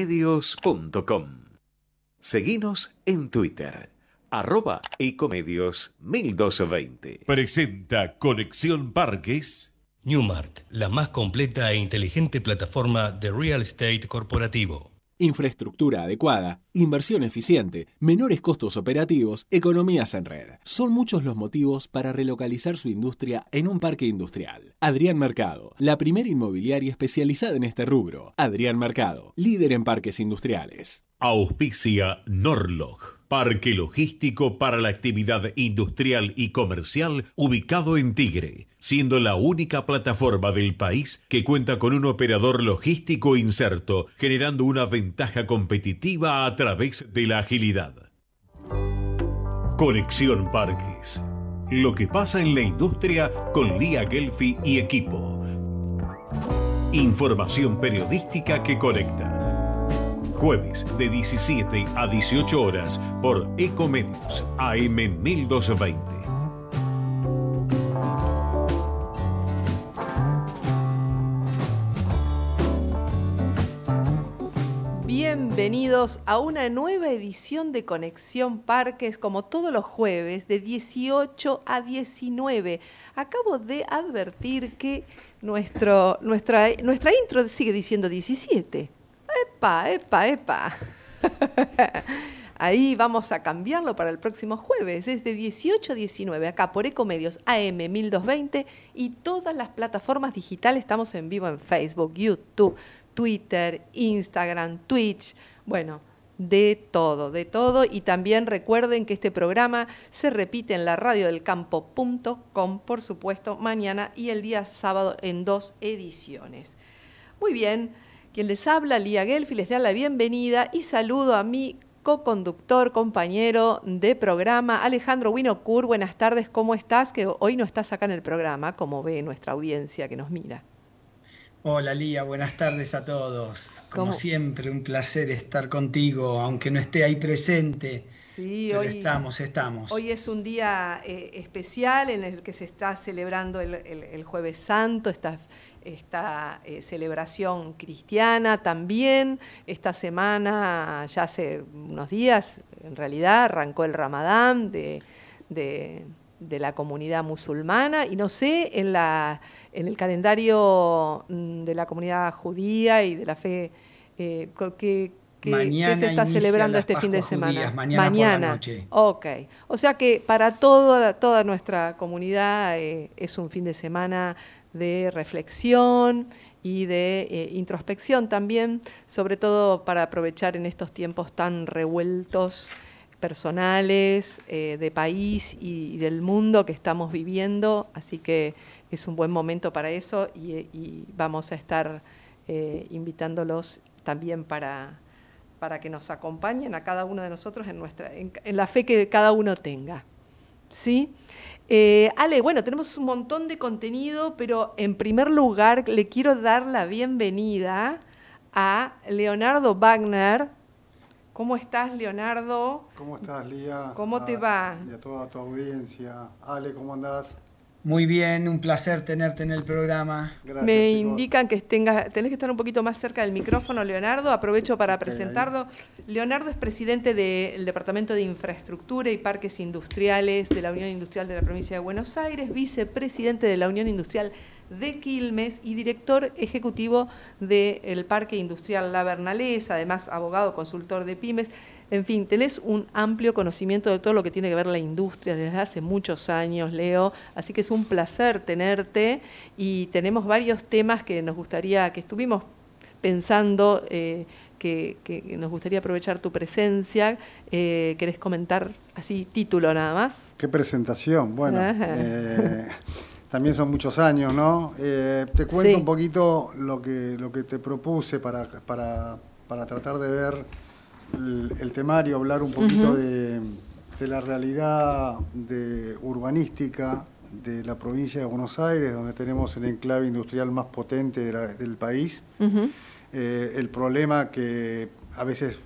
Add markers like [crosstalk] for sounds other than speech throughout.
ecomedios.com. Seguinos en Twitter, arroba ecomedios 1220. Presenta Conexión Parques. Newmark, la más completa e inteligente plataforma de real estate corporativo. Infraestructura adecuada, inversión eficiente, menores costos operativos, economías en red. Son muchos los motivos para relocalizar su industria en un parque industrial. Adrián Mercado, la primera inmobiliaria especializada en este rubro. Adrián Mercado, líder en parques industriales. Auspicia Norlog, parque logístico para la actividad industrial y comercial ubicado en Tigre, siendo la única plataforma del país que cuenta con un operador logístico inserto, generando una ventaja competitiva a través de la agilidad. Conexión Parques. Lo que pasa en la industria con Lía Gelfi y equipo. Información periodística que conecta jueves de 17 a 18 horas por Ecomedios AM 1220. Bienvenidos a una nueva edición de Conexión Parques, como todos los jueves, de 18 a 19. Acabo de advertir que nuestro, nuestra, nuestra intro sigue diciendo 17. Epa, epa, epa. [laughs] Ahí vamos a cambiarlo para el próximo jueves, es de 18 a 19, acá por Ecomedios AM 1220 y todas las plataformas digitales. Estamos en vivo en Facebook, YouTube, Twitter, Instagram, Twitch, bueno, de todo, de todo. Y también recuerden que este programa se repite en la radiodelcampo.com, por supuesto, mañana y el día sábado en dos ediciones. Muy bien. Quien les habla, Lía Gelfi, les da la bienvenida y saludo a mi co-conductor, compañero de programa, Alejandro Winocur. Buenas tardes, ¿cómo estás? Que hoy no estás acá en el programa, como ve nuestra audiencia que nos mira. Hola Lía, buenas tardes a todos. Como siempre, un placer estar contigo, aunque no esté ahí presente. Sí, hoy estamos, estamos. Hoy es un día eh, especial en el que se está celebrando el, el Jueves Santo, esta esta eh, celebración cristiana también. Esta semana, ya hace unos días, en realidad arrancó el ramadán de, la comunidad musulmana y no sé, en, la, en el calendario mm, de la comunidad judía y de la fe, eh, ¿qué, se está celebrando este fin de semana? mañana. noche. Ok. O sea que para toda, toda nuestra comunidad eh, es un fin de semana de reflexión y de eh, introspección también, sobre todo para aprovechar en estos tiempos tan revueltos personales, eh, de país y, del mundo que estamos viviendo, así que es un buen momento para eso y, vamos a estar eh, invitándolos también para, para que nos acompañen a cada uno de nosotros en, nuestra, en, en la fe que cada uno tenga. ¿Sí? Eh, Ale, bueno, tenemos un montón de contenido, pero en primer lugar le quiero dar la bienvenida a Leonardo Wagner. ¿Cómo estás, Leonardo? ¿Cómo estás, Lía? ¿Cómo te va? Y a toda tu audiencia. Ale, ¿cómo andás? Muy bien, un placer tenerte en el programa. Gracias, Me indican que tengas, tenés que estar un poquito más cerca del micrófono, Leonardo. Aprovecho para presentarlo. Leonardo es presidente del Departamento de Infraestructura y Parques Industriales de la Unión Industrial de la Provincia de Buenos Aires, vicepresidente de la Unión Industrial de Quilmes y director ejecutivo del Parque Industrial La Bernalesa, además abogado, consultor de pymes. En fin, tenés un amplio conocimiento de todo lo que tiene que ver la industria desde hace muchos años, Leo, así que es un placer tenerte y tenemos varios temas que nos gustaría, que estuvimos pensando, eh, que, nos gustaría aprovechar tu presencia. Eh, ¿Querés comentar así, título nada más? Qué presentación, bueno. Eh, también son muchos años, ¿no? te cuento un poquito lo que, lo que te propuse para, para, para tratar de ver el, temario, hablar un poquito de, la realidad de urbanística de la provincia de Buenos Aires, donde tenemos el enclave industrial más potente del país. Eh, el problema que a veces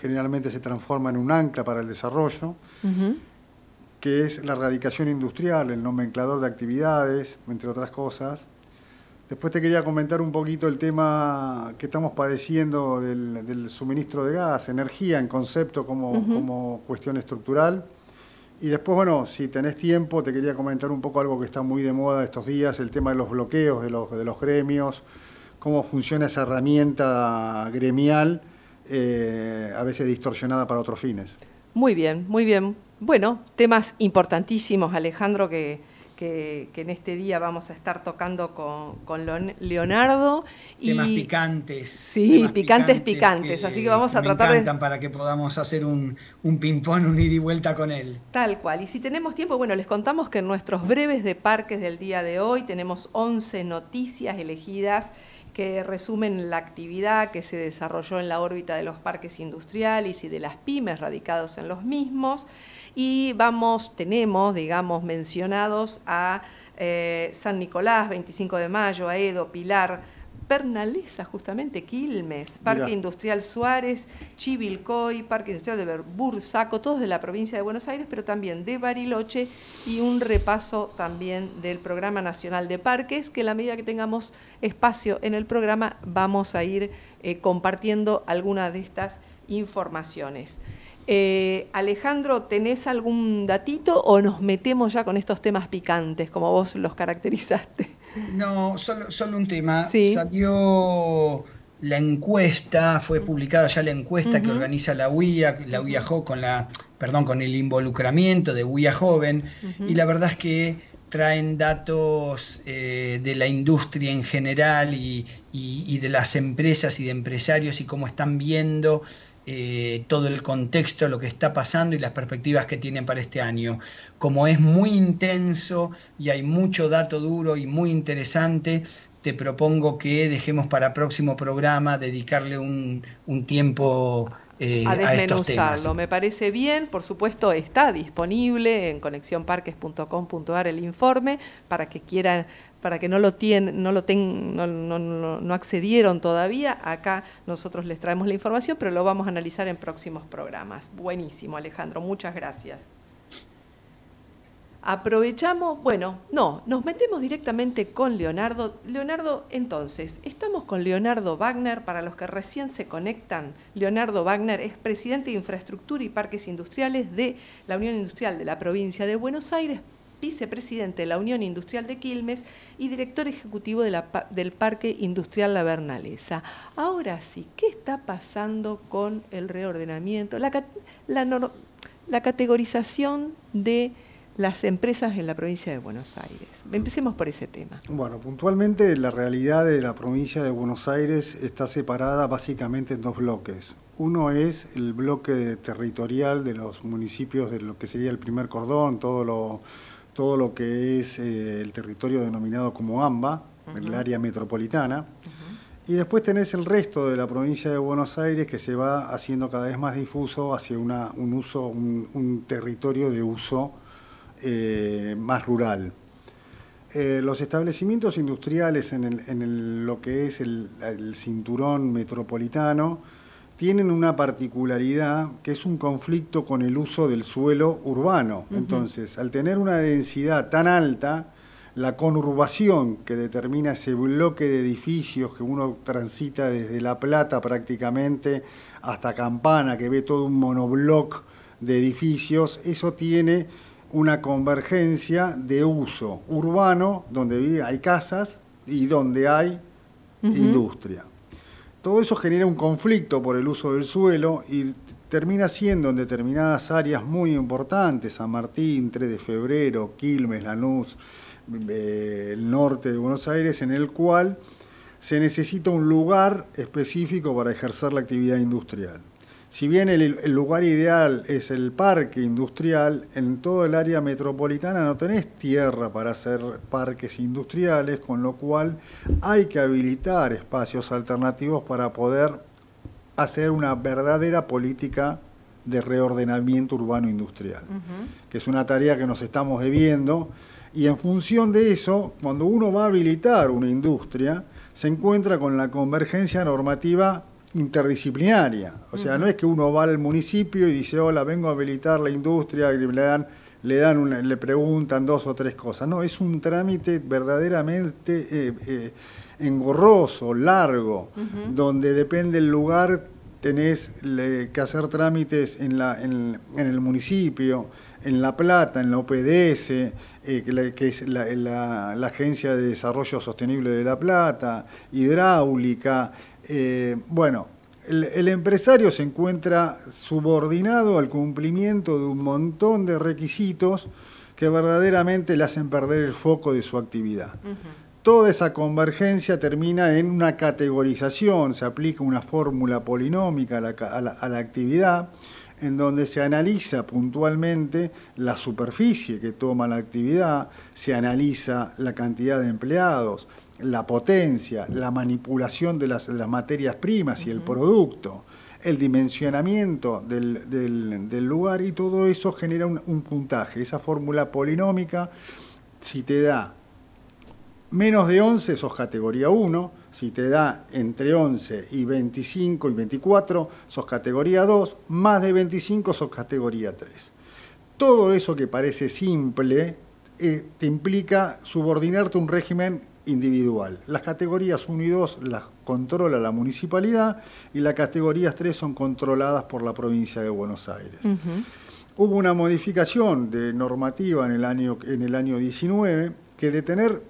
generalmente se transforma en un ancla para el desarrollo, que es la radicación industrial, el nomenclador de actividades, entre otras cosas. Después te quería comentar un poquito el tema que estamos padeciendo del, suministro de gas, energía en concepto como, como cuestión estructural. Y después, bueno, si tenés tiempo, te quería comentar un poco algo que está muy de moda estos días, el tema de los bloqueos de los, de los gremios, cómo funciona esa herramienta gremial, eh, a veces distorsionada para otros fines. Muy bien, muy bien. Bueno, temas importantísimos, Alejandro, que, que, en este día vamos a estar tocando con, Leonardo. Temas picantes. Sí, picantes, picantes. así que vamos a tratar de. para que podamos hacer un, un ping-pong, un ida y vuelta con él. Tal cual. Y si tenemos tiempo, bueno, les contamos que en nuestros breves de parques del día de hoy tenemos 11 noticias elegidas que resumen la actividad que se desarrolló en la órbita de los parques industriales y de las pymes radicados en los mismos. Y vamos, tenemos, digamos, mencionados a eh, San Nicolás, 25 de mayo, a Edo, Pilar, Pernaleza, justamente, Quilmes, Parque Industrial Suárez, Chivilcoy, Parque Industrial de Bursaco, todos de la provincia de Buenos Aires, pero también de Bariloche y un repaso también del Programa Nacional de Parques, que a la medida que tengamos espacio en el programa vamos a ir eh, compartiendo algunas de estas informaciones. Eh, Alejandro, ¿tenés algún datito o nos metemos ya con estos temas picantes, como vos los caracterizaste? No, solo, solo un tema. Salió la encuesta, fue publicada ya la encuesta que organiza la UIA, la UIA con la, perdón, con el involucramiento de UIA Joven, y la verdad es que traen datos eh, de la industria en general y, de las empresas y de empresarios y cómo están viendo eh, todo el contexto, lo que está pasando y las perspectivas que tienen para este año. Como es muy intenso y hay mucho dato duro y muy interesante, te propongo que dejemos para próximo programa dedicarle un, tiempo eh, a desmenuzarlo. Me parece bien, por supuesto está disponible en conexiónparques.com.ar el informe para que quieran para que no lo tienen, no lo ten, no, no, no, accedieron todavía, acá nosotros les traemos la información, pero lo vamos a analizar en próximos programas. Buenísimo, Alejandro, muchas gracias. Aprovechamos, bueno, no, nos metemos directamente con Leonardo. Leonardo, entonces, estamos con Leonardo Wagner, para los que recién se conectan. Leonardo Wagner es presidente de Infraestructura y Parques Industriales de la Unión Industrial de la provincia de Buenos Aires, vicepresidente de la Unión Industrial de Quilmes y director ejecutivo del Parque Industrial La Bernalesa. Ahora sí, ¿qué está pasando con el reordenamiento, la, la categorización de las empresas en la provincia de Buenos Aires. Empecemos por ese tema. Bueno, puntualmente la realidad de la provincia de Buenos Aires está separada básicamente en dos bloques. Uno es el bloque territorial de los municipios de lo que sería el primer cordón, todo lo todo lo que es eh, el territorio denominado como AMBA, el área metropolitana. Y después tenés el resto de la provincia de Buenos Aires que se va haciendo cada vez más difuso hacia una, un uso, un, territorio de uso eh, más rural. Eh, los establecimientos industriales en, lo que es el cinturón metropolitano tienen una particularidad que es un conflicto con el uso del suelo urbano. Entonces, al tener una densidad tan alta, la conurbación que determina ese bloque de edificios que uno transita desde La Plata prácticamente hasta Campana, que ve todo un monobloc de edificios, eso tiene una convergencia de uso urbano, donde hay casas y donde hay industria. Todo eso genera un conflicto por el uso del suelo y termina siendo en determinadas áreas muy importantes, San Martín, 3 de febrero, Quilmes, Lanús, eh, el norte de Buenos Aires, en el cual se necesita un lugar específico para ejercer la actividad industrial. Si bien el, lugar ideal es el parque industrial, en todo el área metropolitana no tenés tierra para hacer parques industriales, con lo cual hay que habilitar espacios alternativos para poder hacer una verdadera política de reordenamiento urbano industrial, que es una tarea que nos estamos debiendo. Y en función de eso, cuando uno va a habilitar una industria, se encuentra con la convergencia normativa interdisciplinaria. O sea, no es que uno va al municipio y dice, hola, vengo a habilitar la industria y le dan le dan una, le preguntan dos o tres cosas. No, es un trámite verdaderamente eh, eh, engorroso, largo, donde depende el lugar, tenés que hacer trámites en, la, en, el municipio, en La Plata, en la OPDS, eh, que, es la, Agencia de Desarrollo Sostenible de La Plata, hidráulica, bueno, el, empresario se encuentra subordinado al cumplimiento de un montón de requisitos que verdaderamente le hacen perder el foco de su actividad. Toda esa convergencia termina en una categorización, se aplica una fórmula polinómica a la actividad, en donde se analiza puntualmente la superficie que toma la actividad, se analiza la cantidad de empleados, la potencia, la manipulación de las, materias primas y el producto, el dimensionamiento del, lugar y todo eso genera un, un puntaje. Esa fórmula polinómica, si te da menos de 11 sos categoría 1, si te da entre 11 y 25 y 24 sos categoría 2, más de 25 sos categoría 3. Todo eso que parece simple eh, te implica subordinarte a un régimen individual. Las categorías 1 y 2 las controla la municipalidad y las categorías 3 son controladas por la provincia de Buenos Aires. Hubo una modificación de normativa en el año, en el año 19 que de tener,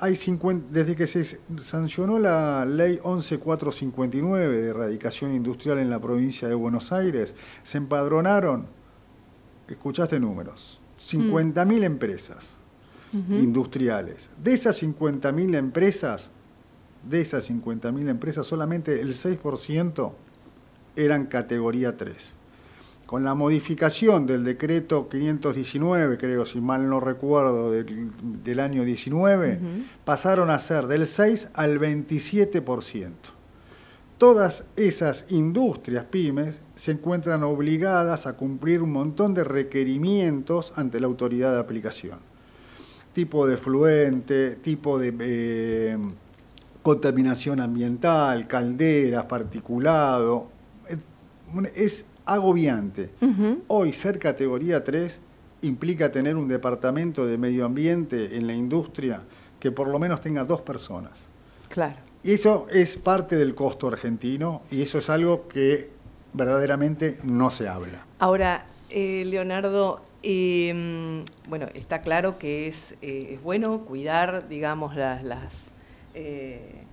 hay 50, desde que se sancionó la ley 11459 de erradicación industrial en la provincia de Buenos Aires, se empadronaron, escuchaste números, 50.000 empresas industriales. De esas 50.000 empresas, de esas 50.000 empresas, solamente el 6% eran categoría 3. Con la modificación del decreto 519, creo, si mal no recuerdo, del, año 19, pasaron a ser del 6 al 27%. Todas esas industrias pymes se encuentran obligadas a cumplir un montón de requerimientos ante la autoridad de aplicación tipo de fluente, tipo de eh, contaminación ambiental, calderas, particulado. Eh, es agobiante. Hoy ser categoría 3 implica tener un departamento de medio ambiente en la industria que por lo menos tenga dos personas. Claro. Y eso es parte del costo argentino y eso es algo que verdaderamente no se habla. Ahora, eh, Leonardo, mm, bueno, está claro que es, eh, es bueno cuidar, digamos, las, eh,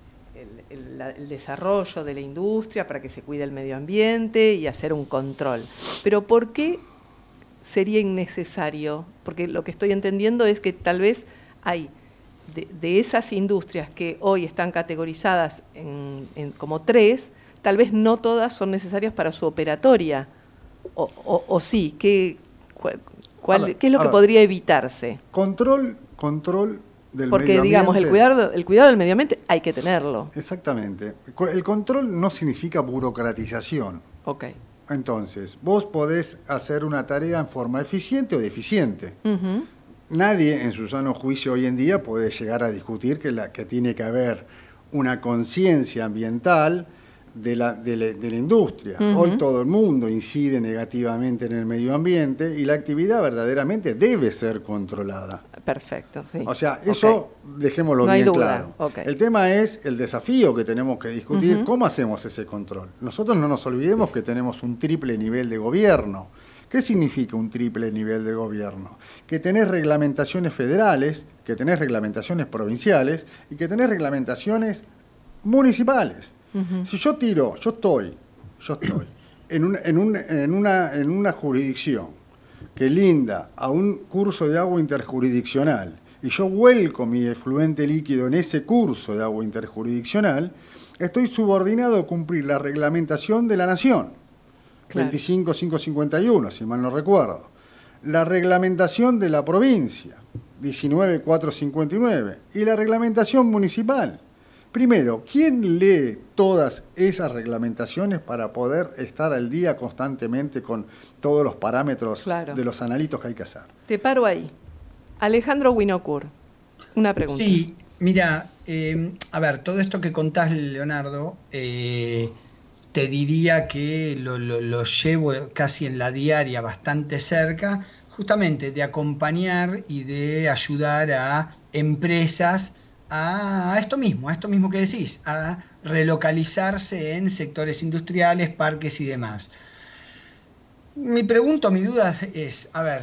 el, desarrollo de la industria para que se cuide el medio ambiente y hacer un control. Pero ¿por qué sería innecesario? Porque lo que estoy entendiendo es que tal vez hay de, esas industrias que hoy están categorizadas en, como tres, tal vez no todas son necesarias para su operatoria. O, o, sí, ¿qué, ¿Qué es lo que podría evitarse? Control, control del Porque, medio digamos, el cuidado, el cuidado del medio ambiente hay que tenerlo. Exactamente. El control no significa burocratización. Ok. Entonces, vos podés hacer una tarea en forma eficiente o deficiente. Nadie en su sano juicio hoy en día puede llegar a discutir que, la, que tiene que haber una conciencia ambiental de la, de la, industria. Hoy todo el mundo incide negativamente en el medio ambiente y la actividad verdaderamente debe ser controlada. Perfecto. O sea, eso dejémoslo bien claro. El tema es el desafío que tenemos que discutir, cómo hacemos ese control. Nosotros no nos olvidemos que tenemos un triple nivel de gobierno. ¿Qué significa un triple nivel de gobierno? Que tenés reglamentaciones federales, que tenés reglamentaciones provinciales y que tenés reglamentaciones municipales. Si yo tiro, yo estoy, yo estoy en, en, una, en una jurisdicción que linda a un curso de agua interjurisdiccional y yo vuelco mi efluente líquido en ese curso de agua interjurisdiccional, estoy subordinado a cumplir la reglamentación de la nación. 25551, si mal no recuerdo. La reglamentación de la provincia, 19459. Y la reglamentación municipal, Primero, ¿quién lee todas esas reglamentaciones para poder estar al día constantemente con todos los parámetros de los analitos que hay que hacer? Te paro ahí. Alejandro Winocur, una pregunta. Sí, mira, eh, a ver, todo esto que contás, Leonardo, eh, te diría que lo, lo llevo casi en la diaria bastante cerca, justamente de acompañar y de ayudar a empresas a, esto mismo, a esto mismo que decís, a relocalizarse en sectores industriales, parques y demás. Mi pregunta, mi duda es, a ver,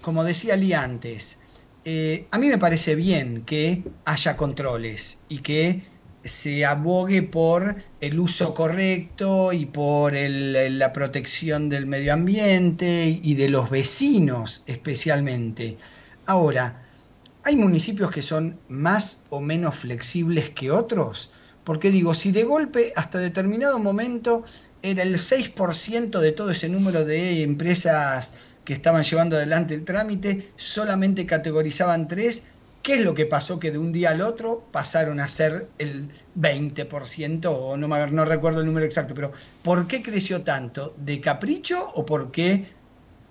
como decía Lee antes, eh, a mí me parece bien que haya controles y que se abogue por el uso correcto y por la protección del medio ambiente y de los vecinos especialmente. Ahora, ¿hay municipios que son más o menos flexibles que otros? Porque digo, si de golpe hasta determinado momento era el 6% de todo ese número de empresas que estaban llevando adelante el trámite, solamente categorizaban tres, ¿Qué es lo que pasó que de un día al otro pasaron a ser el 20% o no, no recuerdo el número exacto, pero ¿por qué creció tanto? ¿De capricho o porque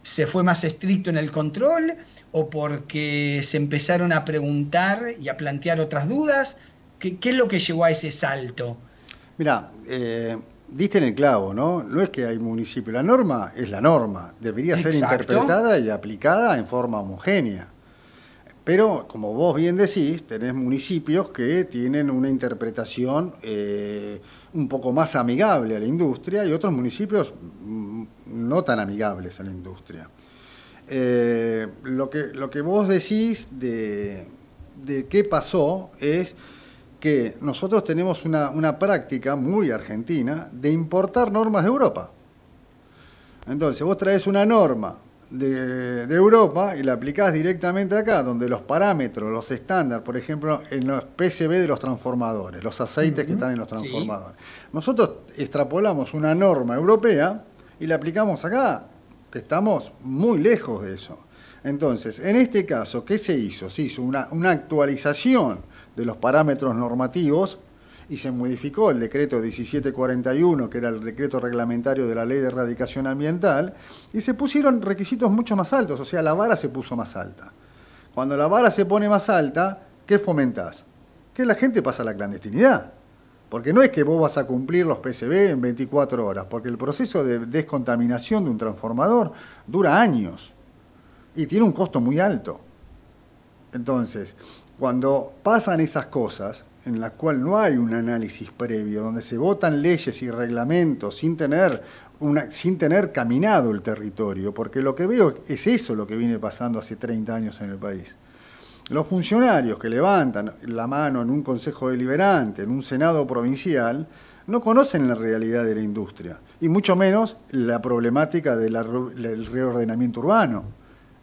se fue más estricto en el control o porque se empezaron a preguntar y a plantear otras dudas? ¿Qué, es lo que llevó a ese salto? Mira, eh, diste en el clavo, ¿no? No es que hay municipio, la norma es la norma, debería ser interpretada y aplicada en forma homogénea. Pero, como vos bien decís, tenés municipios que tienen una interpretación eh, un poco más amigable a la industria y otros municipios mm, no tan amigables a la industria. Eh, lo, que, lo que vos decís de, qué pasó es que nosotros tenemos una, una práctica muy argentina de importar normas de Europa. Entonces, vos traes una norma de, Europa y la aplicás directamente acá, donde los parámetros, los estándares, por ejemplo, en los PCB de los transformadores, los aceites que están en los transformadores. Nosotros extrapolamos una norma europea y la aplicamos acá, que estamos muy lejos de eso. Entonces, en este caso, ¿qué se hizo? Se hizo una, una actualización de los parámetros normativos y se modificó el decreto 1741, que era el decreto reglamentario de la ley de erradicación ambiental, y se pusieron requisitos mucho más altos, o sea, la vara se puso más alta. Cuando la vara se pone más alta, ¿qué fomentás? Que la gente pasa a la clandestinidad. Porque no es que vos vas a cumplir los PCB en 24 horas, porque el proceso de descontaminación de un transformador dura años y tiene un costo muy alto. Entonces, cuando pasan esas cosas, en la cual no hay un análisis previo, donde se votan leyes y reglamentos sin tener, una, sin tener caminado el territorio, porque lo que veo es eso lo que viene pasando hace 30 años en el país. Los funcionarios que levantan la mano en un consejo deliberante, en un senado provincial, no conocen la realidad de la industria, y mucho menos la problemática del reordenamiento urbano.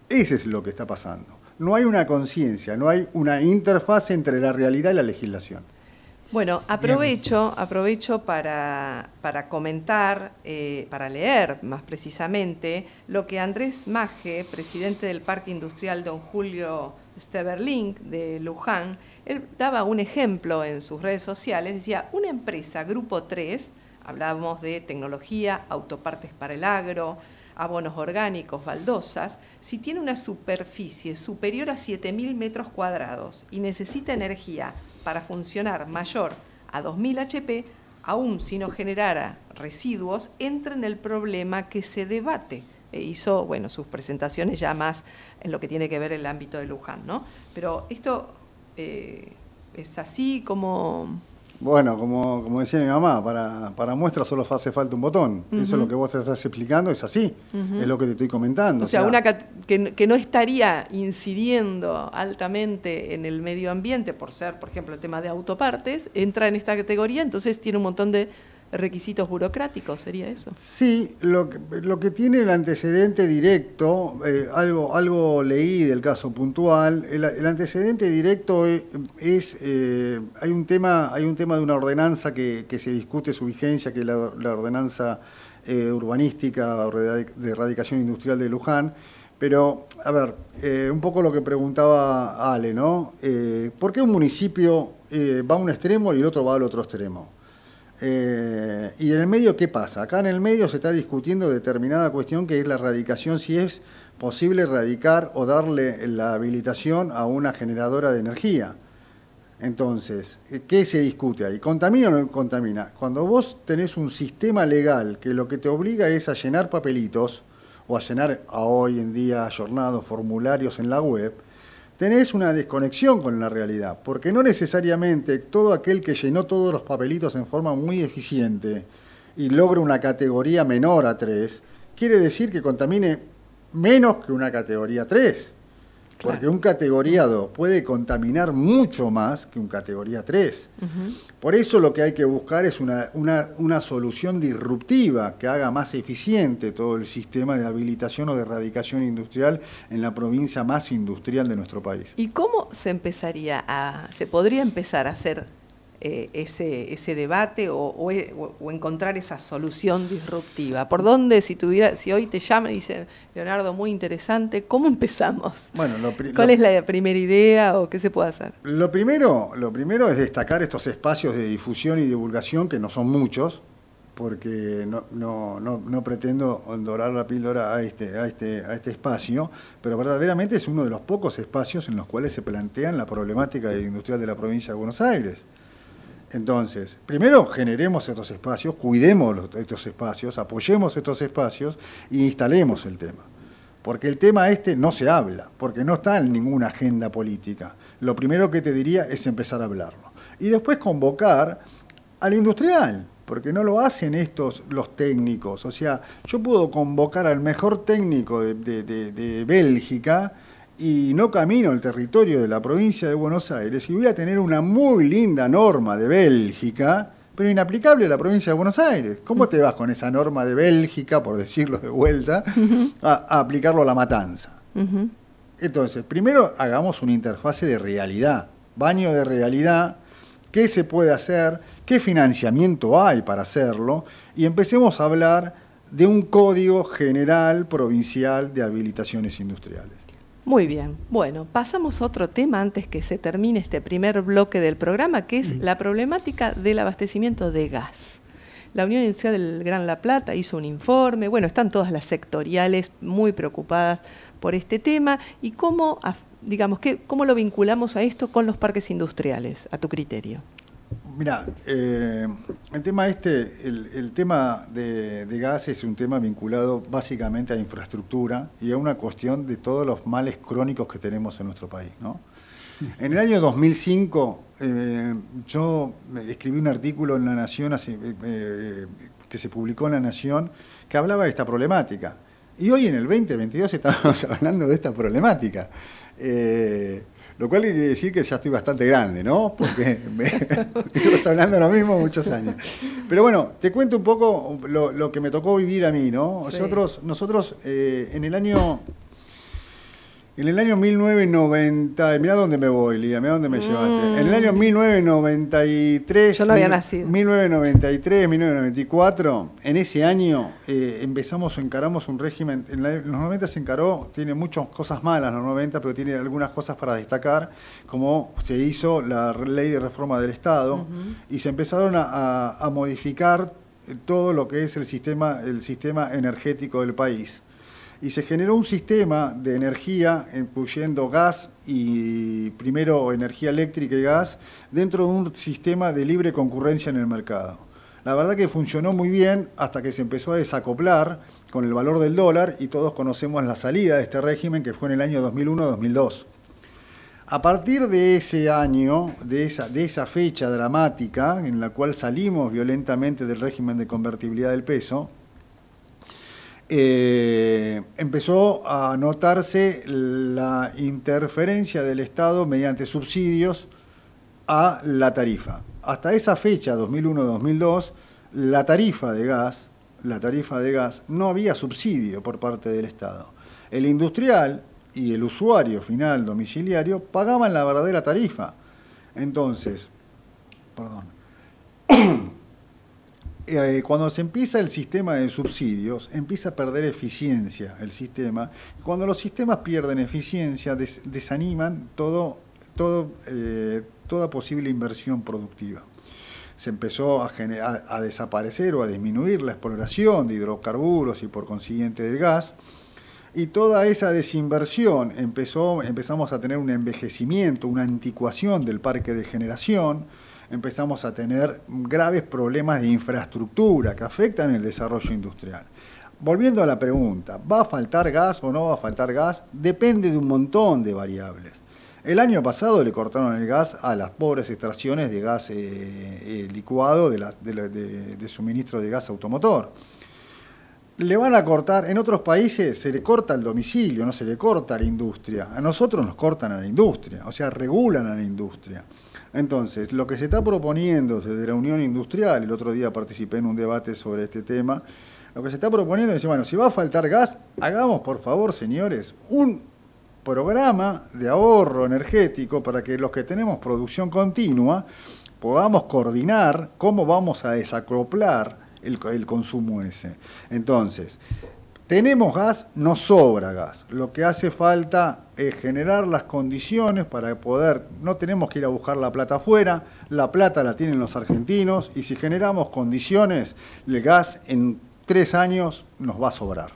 Ese es lo que está pasando no hay una conciencia, no hay una interfaz entre la realidad y la legislación. Bueno, aprovecho, aprovecho para, comentar, eh, para leer más precisamente, lo que Andrés Maje, presidente del Parque Industrial Don Julio Steverling de Luján, él daba un ejemplo en sus redes sociales, decía, una empresa, Grupo 3, hablábamos de tecnología, autopartes para el agro, abonos orgánicos, baldosas, si tiene una superficie superior a 7.000 metros cuadrados y necesita energía para funcionar mayor a 2.000 HP, aún si no generara residuos, entra en el problema que se debate. E hizo bueno, sus presentaciones ya más en lo que tiene que ver el ámbito de Luján. ¿no? Pero esto eh, es así como bueno, como, como decía mi mamá, para, para muestra solo hace falta un botón. Eso es lo que vos te estás explicando, es así. Es lo que te estoy comentando. O sea, una que, que, no estaría incidiendo altamente en el medio ambiente por ser, por ejemplo, el tema de autopartes, entra en esta categoría, entonces tiene un montón de requisitos burocráticos, ¿sería eso? Sí, lo que, lo que tiene el antecedente directo, eh, algo, algo leí del caso puntual, el, antecedente directo es, eh, hay, un tema, hay un tema de una ordenanza que, se discute su vigencia, que es la, ordenanza eh, urbanística de erradicación industrial de Luján, pero, a ver, un poco lo que preguntaba Ale, ¿no? ¿Por qué un municipio va a un extremo y el otro va al otro extremo? Eh, y en el medio, ¿qué pasa? Acá en el medio se está discutiendo determinada cuestión que es la erradicación, si es posible erradicar o darle la habilitación a una generadora de energía. Entonces, ¿qué se discute ahí? ¿Contamina o no contamina? Cuando vos tenés un sistema legal que lo que te obliga es a llenar papelitos o a llenar a hoy en día jornados, formularios en la web, tenés una desconexión con la realidad, porque no necesariamente todo aquel que llenó todos los papelitos en forma muy eficiente y logra una categoría menor a 3, quiere decir que contamine menos que una categoría 3. Porque un categoría 2 puede contaminar mucho más que un categoría 3. Por eso lo que hay que buscar es una, una, solución disruptiva que haga más eficiente todo el sistema de habilitación o de erradicación industrial en la provincia más industrial de nuestro país. ¿Y cómo se empezaría a, se podría empezar a hacer eh, ese, ese debate o, encontrar esa solución disruptiva? ¿Por dónde, si tuviera, si hoy te llaman y dicen, Leonardo, muy interesante, ¿cómo empezamos? Bueno, ¿Cuál es la primera idea o qué se puede hacer? Lo primero, lo primero es destacar estos espacios de difusión y divulgación, que no son muchos, porque no, no, no, no, pretendo dorar la píldora a este, a, este, a este espacio, pero verdaderamente es uno de los pocos espacios en los cuales se plantean la problemática industrial de la provincia de Buenos Aires. Entonces, primero generemos estos espacios, cuidemos estos espacios, apoyemos estos espacios e instalemos el tema. Porque el tema este no se habla, porque no está en ninguna agenda política. Lo primero que te diría es empezar a hablarlo. Y después convocar al industrial, porque no lo hacen estos los técnicos. O sea, yo puedo convocar al mejor técnico de, de Bélgica y no camino el territorio de la provincia de Buenos Aires y voy a tener una muy linda norma de Bélgica, pero inaplicable a la provincia de Buenos Aires. ¿Cómo te vas con esa norma de Bélgica, por decirlo de vuelta, a, aplicarlo a la matanza? Entonces, primero hagamos una interfase de realidad, baño de realidad, qué se puede hacer, qué financiamiento hay para hacerlo, y empecemos a hablar de un código general provincial de habilitaciones industriales. Muy bien. Bueno, pasamos a otro tema antes que se termine este primer bloque del programa, que es la problemática del abastecimiento de gas. La Unión Industrial del Gran La Plata hizo un informe, bueno, están todas las sectoriales muy preocupadas por este tema y cómo, digamos, cómo lo vinculamos a esto con los parques industriales, a tu criterio. Mira, eh, el tema este, el, tema de, gas es un tema vinculado básicamente a infraestructura y a una cuestión de todos los males crónicos que tenemos en nuestro país. ¿no? [laughs] En el año 2005 eh, yo escribí un artículo en La Nación eh, que se publicó en La Nación que hablaba de esta problemática. Y hoy en el 2022 estamos [laughs] hablando de esta problemática. Lo cual quiere decir que ya estoy bastante grande, ¿no? Porque [laughs] me, hablando lo mismo muchos años. Pero bueno, te cuento un poco lo, que me tocó vivir a mí, ¿no? Nosotros, nosotros eh, en el año en el año 1990, mira dónde me voy, Lía, mira dónde me llevaste. En el año 1993, Yo no había nacido. 1993, 1994, en ese año eh, empezamos o encaramos un régimen, en, los 90 se encaró, tiene muchas cosas malas los 90, pero tiene algunas cosas para destacar, como se hizo la ley de reforma del Estado y se empezaron a, modificar todo lo que es el sistema, el sistema energético del país y se generó un sistema de energía, incluyendo gas y primero energía eléctrica y gas, dentro de un sistema de libre concurrencia en el mercado. La verdad que funcionó muy bien hasta que se empezó a desacoplar con el valor del dólar y todos conocemos la salida de este régimen que fue en el año 2001-2002. A partir de ese año, de esa, de esa fecha dramática en la cual salimos violentamente del régimen de convertibilidad del peso, eh, empezó a notarse la interferencia del Estado mediante subsidios a la tarifa. Hasta esa fecha, 2001-2002, la tarifa de gas, la tarifa de gas no había subsidio por parte del Estado. El industrial y el usuario final domiciliario pagaban la verdadera tarifa. Entonces, perdón. Eh, cuando se empieza el sistema de subsidios, empieza a perder eficiencia el sistema. Cuando los sistemas pierden eficiencia, desaniman eh, toda posible inversión productiva. Se empezó a, a, desaparecer o a disminuir la exploración de hidrocarburos y por consiguiente del gas. Y toda esa desinversión empezó, empezamos a tener un envejecimiento, una anticuación del parque de generación, empezamos a tener graves problemas de infraestructura que afectan el desarrollo industrial. Volviendo a la pregunta, ¿va a faltar gas o no va a faltar gas? Depende de un montón de variables. El año pasado le cortaron el gas a las pobres extracciones de gas eh, eh, licuado de, suministro de gas automotor. Le van a cortar, en otros países se le corta el domicilio, no se le corta a la industria. A nosotros nos cortan a la industria, o sea, regulan a la industria. Entonces, lo que se está proponiendo desde la Unión Industrial, el otro día participé en un debate sobre este tema, lo que se está proponiendo es, bueno, si va a faltar gas, hagamos por favor, señores, un programa de ahorro energético para que los que tenemos producción continua podamos coordinar cómo vamos a desacoplar el consumo ese. Entonces, tenemos gas, no sobra gas. Lo que hace falta es generar las condiciones para poder, no tenemos que ir a buscar la plata afuera, la plata la tienen los argentinos y si generamos condiciones, el gas en tres años nos va a sobrar.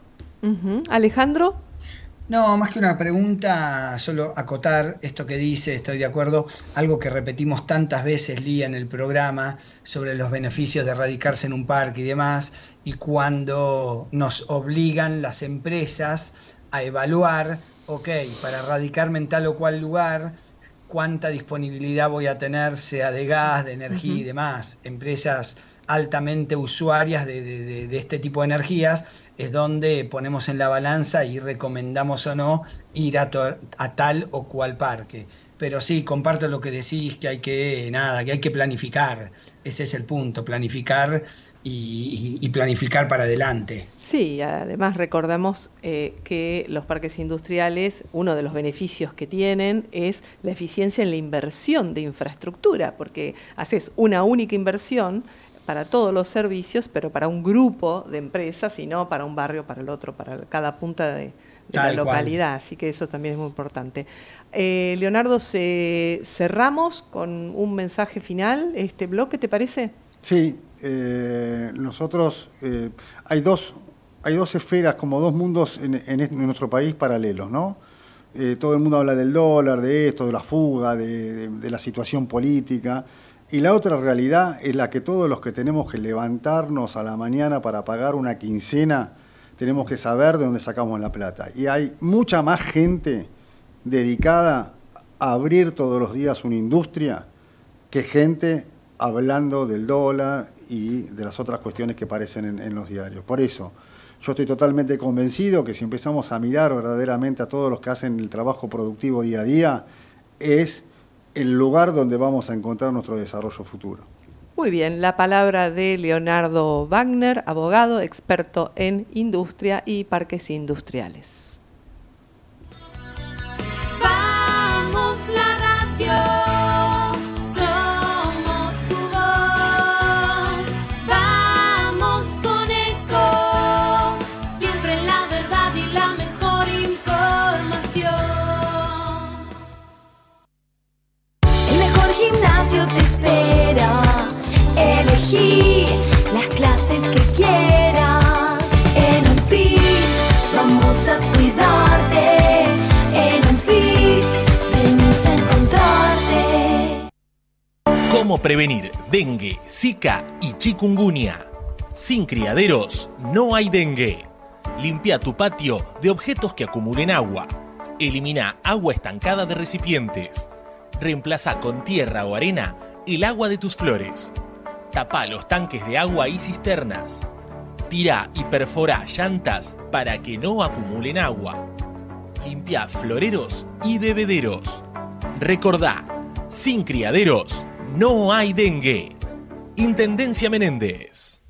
Alejandro. No, más que una pregunta, solo acotar esto que dice, estoy de acuerdo, algo que repetimos tantas veces, Lía, en el programa, sobre los beneficios de radicarse en un parque y demás, y cuando nos obligan las empresas a evaluar, ok, para radicarme en tal o cual lugar, cuánta disponibilidad voy a tener, sea de gas, de energía y demás. Empresas altamente usuarias de, este tipo de energías, es donde ponemos en la balanza y recomendamos o no ir a, a, tal o cual parque. Pero sí, comparto lo que decís, que hay que, nada, que hay que planificar. Ese es el punto, planificar y, planificar para adelante. Sí, además recordamos eh, que los parques industriales, uno de los beneficios que tienen es la eficiencia en la inversión de infraestructura, porque haces una única inversión para todos los servicios, pero para un grupo de empresas y no para un barrio, para el otro, para cada punta de, la localidad. Así que eso también es muy importante. Eh, Leonardo, cerramos con un mensaje final este bloque, ¿te parece? Sí, eh, nosotros eh, hay dos hay dos esferas, como dos mundos en, nuestro país paralelos, ¿no? todo el mundo habla del dólar, de esto, de la fuga, de la situación política. Y la otra realidad es la que todos los que tenemos que levantarnos a la mañana para pagar una quincena, tenemos que saber de dónde sacamos la plata. Y hay mucha más gente dedicada a abrir todos los días una industria que gente hablando del dólar y de las otras cuestiones que aparecen en, los diarios. Por eso, yo estoy totalmente convencido que si empezamos a mirar verdaderamente a todos los que hacen el trabajo productivo día a día, es el lugar donde vamos a encontrar nuestro desarrollo futuro. Muy bien, la palabra de Leonardo Wagner, abogado, experto en industria y parques industriales. Dengue, zika y chikungunya? Sin criaderos no hay dengue. Limpia tu patio de objetos que acumulen agua. Elimina agua estancada de recipientes Reemplaza con tierra o arena el agua de tus flores. Tapa los tanques de agua y cisternas. Tira y perfora llantas para que no acumulen agua. Limpia floreros y bebederos. Recordá, sin criaderos no hay dengue. Intendencia Menéndez.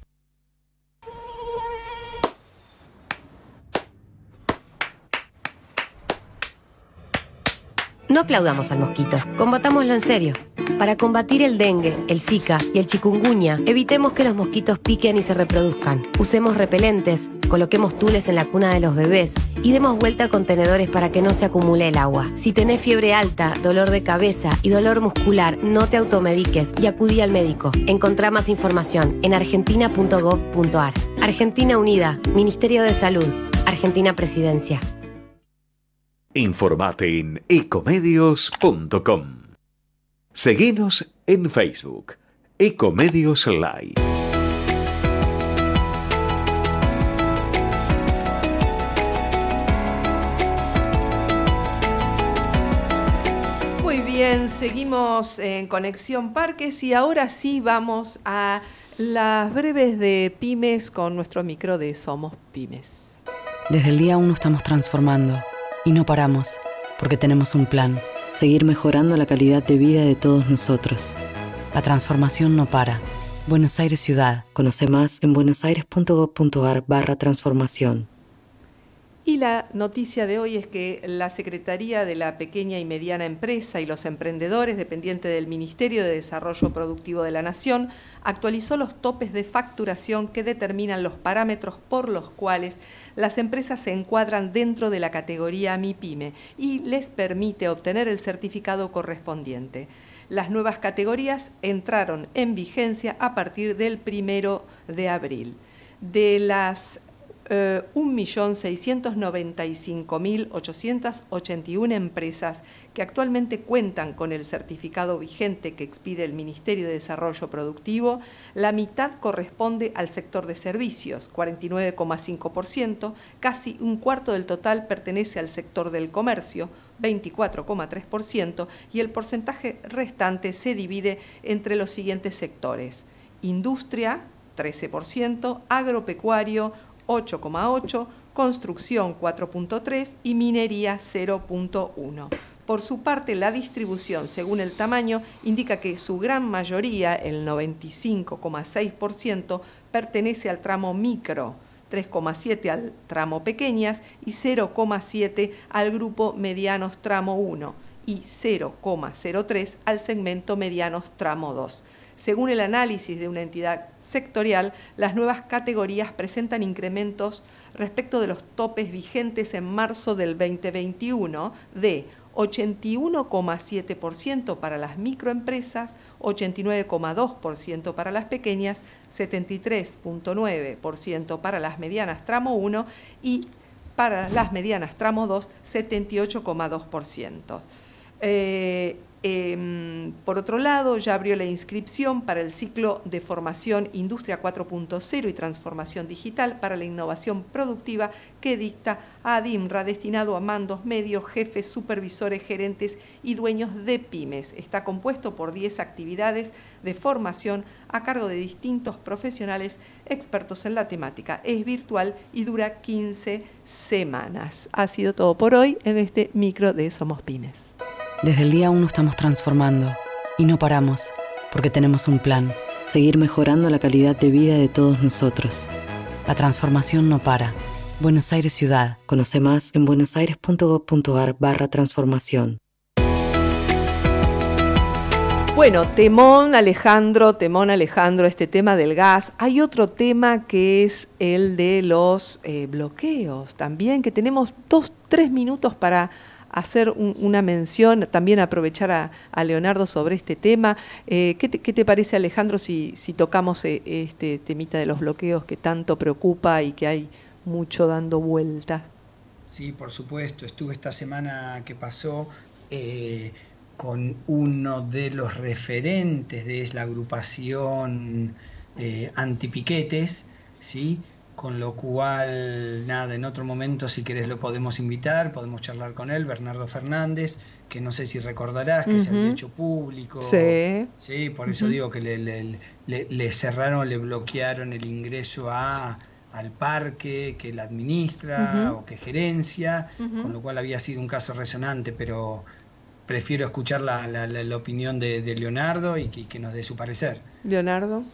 No aplaudamos al mosquito, combatámoslo en serio. Para combatir el dengue, el zika y el chikungunya, evitemos que los mosquitos piquen y se reproduzcan. Usemos repelentes, coloquemos tules en la cuna de los bebés y demos vuelta a contenedores para que no se acumule el agua. Si tenés fiebre alta, dolor de cabeza y dolor muscular, no te automediques y acudí al médico. Encontrá más información en argentina.gov.ar. Argentina Unida, Ministerio de Salud, Argentina Presidencia. Informate en ecomedios.com. Seguinos En Facebook, Ecomedios Live. Muy bien, seguimos en Conexión Parques y ahora sí vamos a las breves de pymes con nuestro micro de Somos Pymes. Desde el día uno estamos transformando y no paramos porque tenemos un plan, seguir mejorando la calidad de vida de todos nosotros. La transformación no para. Buenos Aires Ciudad. Conoce más en buenosaires.gov.ar barra transformación. Y la noticia de hoy es que la Secretaría de la Pequeña y Mediana Empresa y los emprendedores, dependiente del Ministerio de Desarrollo Productivo de la Nación, actualizó los topes de facturación que determinan los parámetros por los cuales las empresas se encuadran dentro de la categoría MIPYME y les permite obtener el certificado correspondiente. Las nuevas categorías entraron en vigencia a partir del primero de abril. De las 1.695.881 eh, empresas que actualmente cuentan con el certificado vigente que expide el Ministerio de Desarrollo Productivo, la mitad corresponde al sector de servicios, 49,5%, casi un cuarto del total pertenece al sector del comercio, 24,3%, y el porcentaje restante se divide entre los siguientes sectores. Industria, 13%, agropecuario, 8,8, construcción 4.3 y minería 0.1. Por su parte, la distribución según el tamaño indica que su gran mayoría, el 95,6%, pertenece al tramo micro, 3,7 al tramo pequeñas y 0,7 al grupo medianos tramo 1 y 0,03 al segmento medianos tramo 2. Según el análisis de una entidad sectorial, las nuevas categorías presentan incrementos respecto de los topes vigentes en marzo del 2021 de 81,7% para las microempresas, 89,2% para las pequeñas, 73,9% para las medianas tramo 1 y para las medianas tramo 2, 78,2%. Em, por otro lado, ya abrió la inscripción para el ciclo de formación Industria 4.0 y Transformación Digital para la Innovación Productiva que dicta ADIMRA, destinado a mandos medios, jefes, supervisores, gerentes y dueños de pymes. Está compuesto por 10 actividades de formación a cargo de distintos profesionales expertos en la temática. Es virtual y dura 15 semanas. Ha sido todo por hoy en este micro de Somos Pymes. Desde el día uno estamos transformando y no paramos porque tenemos un plan, seguir mejorando la calidad de vida de todos nosotros. La transformación no para. Buenos Aires Ciudad. Conoce más en buenosaires.gov.ar barra transformación. Bueno, temón Alejandro, temón Alejandro, este tema del gas. Hay otro tema que es el de los eh, bloqueos también, que tenemos dos, tres minutos para hacer una mención, también aprovechar a, Leonardo sobre este tema. Eh, ¿qué, te, parece, Alejandro, si, tocamos eh, este temita de los bloqueos que tanto preocupa y que hay mucho dando vueltas? Sí, por supuesto. Estuve esta semana que pasó eh, con uno de los referentes de la agrupación antipiquetes, ¿sí? Con lo cual, nada, en otro momento si querés lo podemos invitar, podemos charlar con él, Bernardo Fernández, que no sé si recordarás que se había hecho público. Sí. Sí, por eso digo que le, le, cerraron, le bloquearon el ingreso a, al parque que la administra o que gerencia, con lo cual había sido un caso resonante, pero prefiero escuchar la, la opinión de, Leonardo y que nos dé su parecer. Leonardo.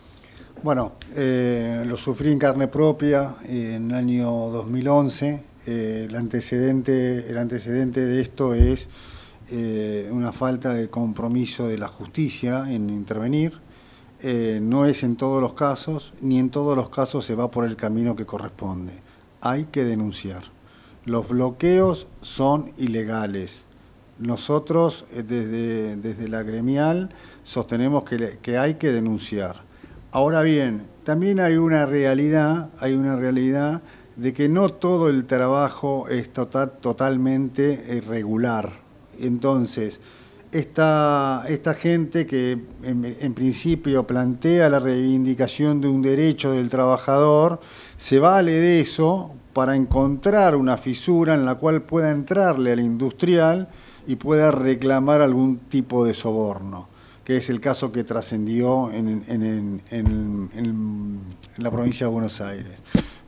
Bueno, eh, lo sufrí en carne propia en el año 2011. Eh, el, antecedente, el antecedente de esto es eh, una falta de compromiso de la justicia en intervenir. no es en todos los casos, ni en todos los casos se va por el camino que corresponde. Hay que denunciar. Los bloqueos son ilegales. Nosotros, desde, desde la gremial, sostenemos que, que hay que denunciar Ahora bien, también hay una realidad, hay una realidad de que no todo el trabajo es total, totalmente irregular. Entonces, esta, esta gente que en, principio plantea la reivindicación de un derecho del trabajador, se vale de eso para encontrar una fisura en la cual pueda entrarle al industrial y pueda reclamar algún tipo de soborno, que es el caso que trascendió en, la provincia de Buenos Aires.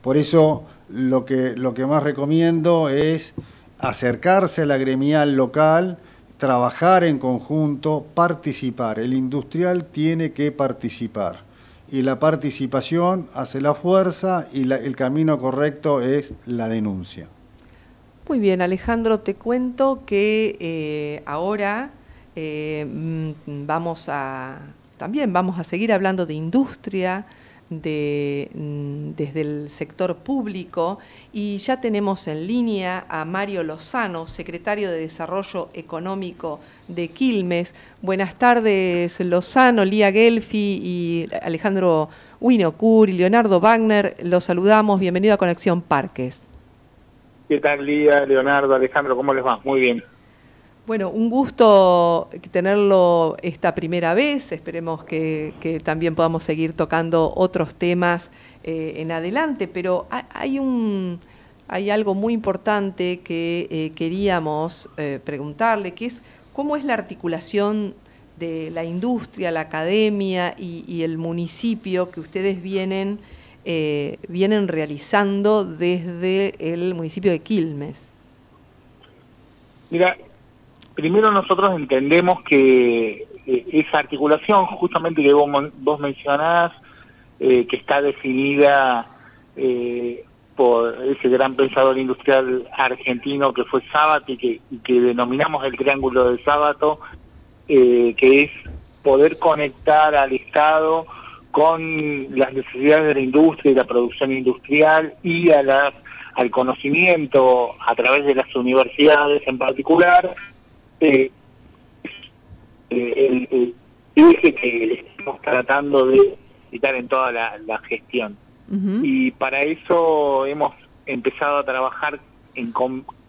Por eso lo que, lo que más recomiendo es acercarse a la gremial local, trabajar en conjunto, participar. El industrial tiene que participar. Y la participación hace la fuerza y el camino correcto es la denuncia. Muy bien, Alejandro, te cuento que eh, ahora eh, mm, vamos a también vamos a seguir hablando de industria, de, mm, desde el sector público y ya tenemos en línea a Mario Lozano, secretario de Desarrollo Económico de Quilmes. Buenas tardes, Lozano, Lía Gelfi y Alejandro Winocur y Leonardo Wagner. Los saludamos. Bienvenido a Conexión Parques. ¿Qué tal, Lía, Leonardo, Alejandro? ¿Cómo les va? Muy bien. Bueno, un gusto tenerlo esta primera vez. Esperemos que, también podamos seguir tocando otros temas eh, en adelante, pero hay, un, hay algo muy importante que eh, queríamos eh, preguntarle, que es cómo es la articulación de la industria, la academia y, el municipio que ustedes vienen, vienen realizando desde el municipio de Quilmes. Mira, primero nosotros entendemos que eh, esa articulación justamente que vos, mencionás, eh, que está definida eh, por ese gran pensador industrial argentino que fue Sábato y que, que denominamos el triángulo del Sábato, que es poder conectar al Estado con las necesidades de la industria y la producción industrial y a las al conocimiento a través de las universidades en particular eh, el, eje que estamos tratando de quitar en toda la, gestión. Y para eso hemos empezado a trabajar en,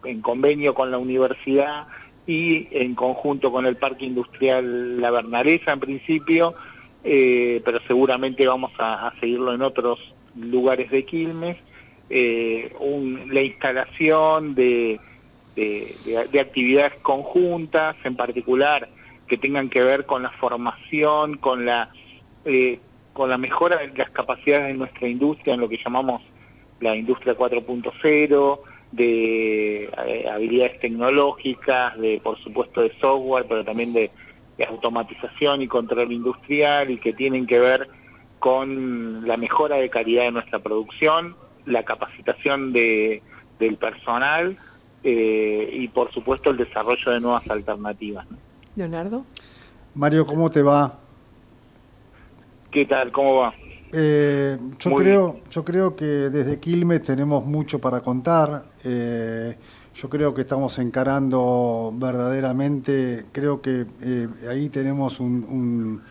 en convenio con la universidad y en conjunto con el Parque Industrial La Bernareza en principio, eh, pero seguramente vamos a, seguirlo en otros lugares de Quilmes, eh, la instalación de de, actividades conjuntas, en particular que tengan que ver con la formación, con la eh, con la mejora de las capacidades de nuestra industria, en lo que llamamos la industria 4.0, de eh, habilidades tecnológicas, de por supuesto de software, pero también de, automatización y control industrial y que tienen que ver con la mejora de calidad de nuestra producción, la capacitación de, del personal, eh, y por supuesto el desarrollo de nuevas alternativas. Leonardo. Mario, ¿cómo te va? ¿Qué tal? ¿Cómo va? Eh, yo creo, yo creo que desde Quilmes tenemos mucho para contar. Eh, yo creo que estamos encarando verdaderamente, creo que ahí tenemos un